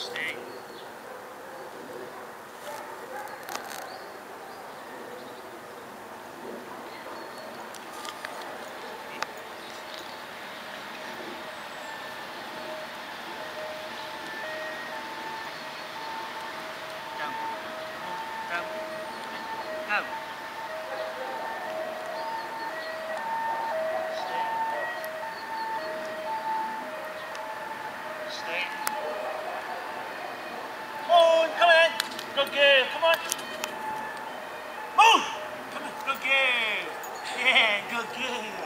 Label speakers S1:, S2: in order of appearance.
S1: stay State. Yeah. Yeah, good, good.